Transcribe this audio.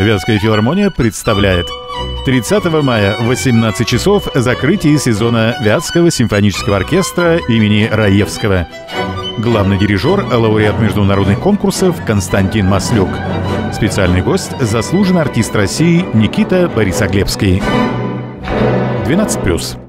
Вятская филармония представляет 30 мая в 18 часов закрытие сезона Вятского симфонического оркестра имени Раевского. Главный дирижер, лауреат международных конкурсов Константин Маслюк. Специальный гость – заслуженный артист России Никита Борисоглебский. 12+.